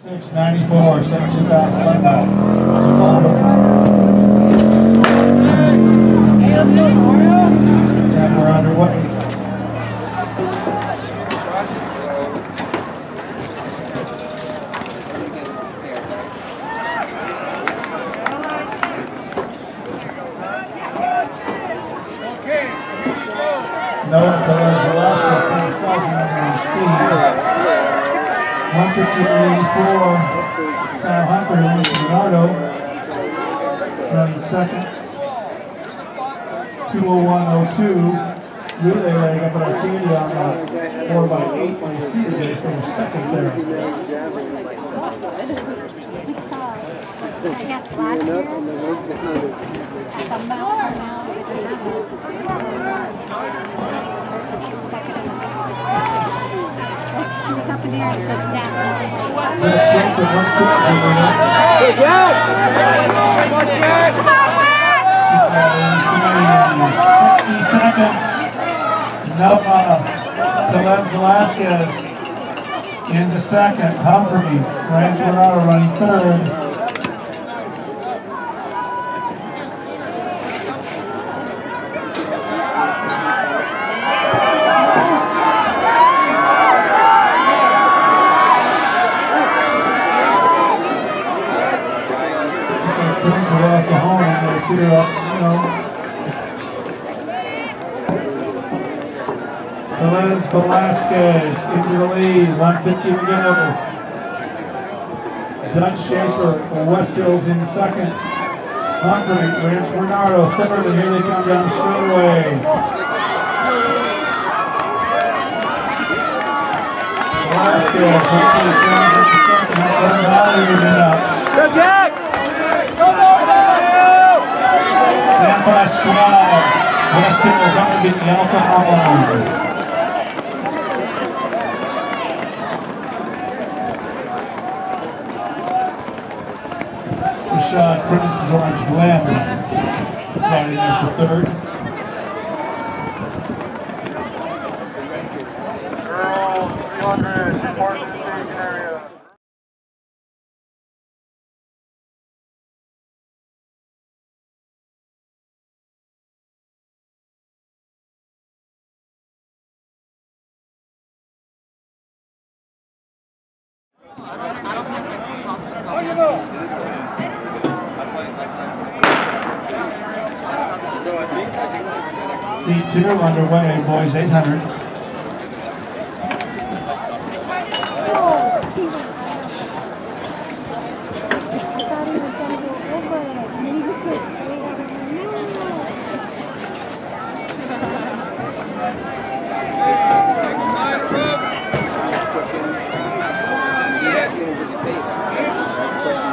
694, 72,000 And we're underway. Notice the Velazquez comes falling on C. 158.84. Kyle Humphrey, Leonardo, running second. 201.02. Relay leg up at Arcadia on the 4 by 8 by Cedar, so second there. I guess last year at the mountain now. Stuck it in the She was up in the air, just snapped. Good check for 150. Jack! Come on, Jack! 60 seconds. Noah Tellez Velazquez into second. Humphrey, Rancho Bernardo running third. The home, they you know. Velazquez into the lead, 150 to go. Schaefer West Hills in second. Humphrey, Rancho Bernardo third, and here they come down straightaway. Velazquez, Humphrey, down to second, Humphrey Valley moving up. Go Jack! Come on, San Pasqual, Get the alcohol line. Rashad Prince's Orange Glen, riding as the third. Girls, 300, Heat two underway, boys 800.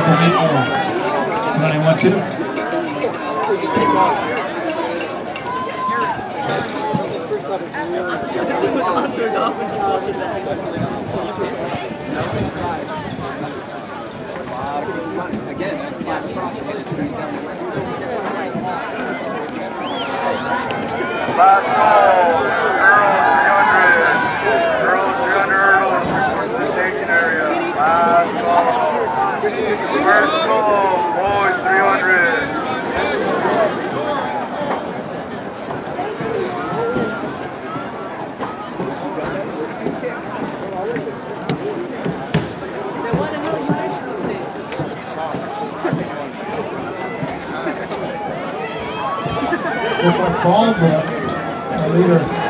from Eagle. Running one, two. Last call, girls 300. Girls 300 hurdles, Park Station area. Last call. First call, boys 300. Looks like Baldwin, the leader.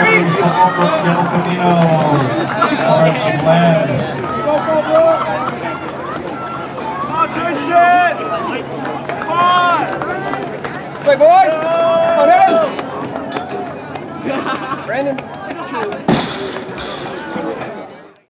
ready for Albert Del Camino. Orange Glen. Play, boys! Come on, Evan! einen.